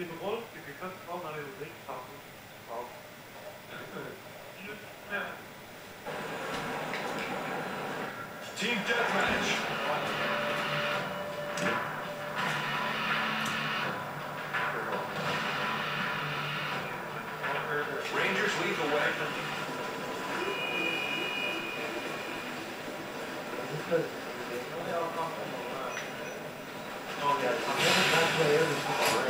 Ihre Rolle gewechselt haben, eine Rechtsache gebraucht. Team Deathmatch. Rangers lead the way. Oh yeah, I'm never that player.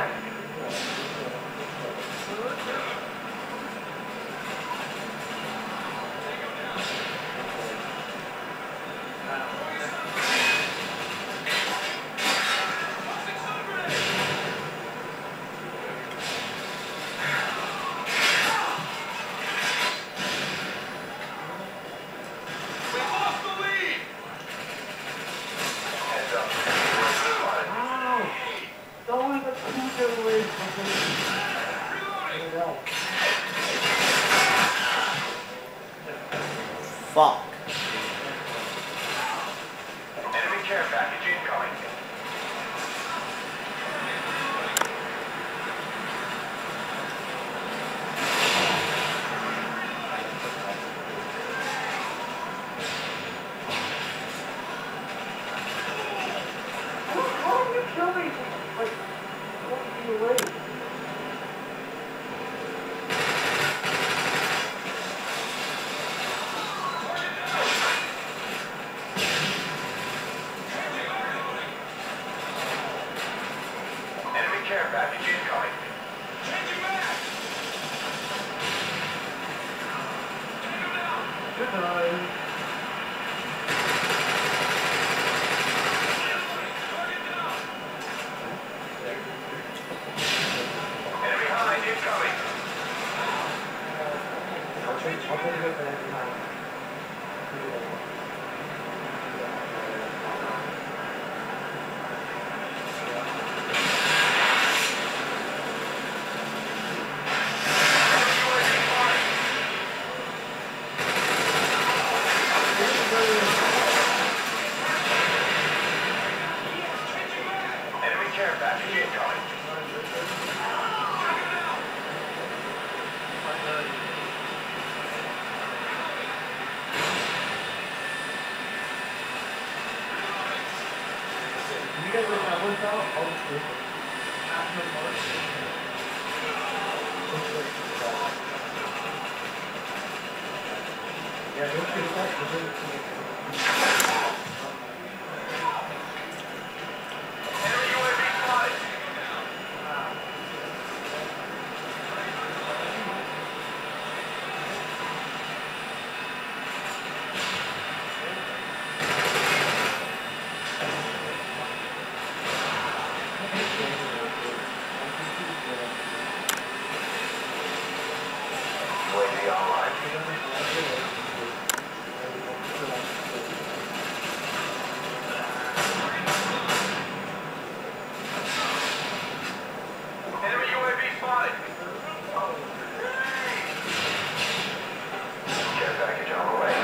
放 care package incoming. Changing back! Take him down! Goodbye. I'll try to go for. Yeah, you'll feel that. UAV spotted. Care package on the way.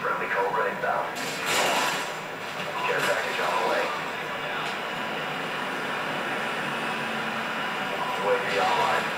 Friendly Cobra inbound. Care package on the way. UAV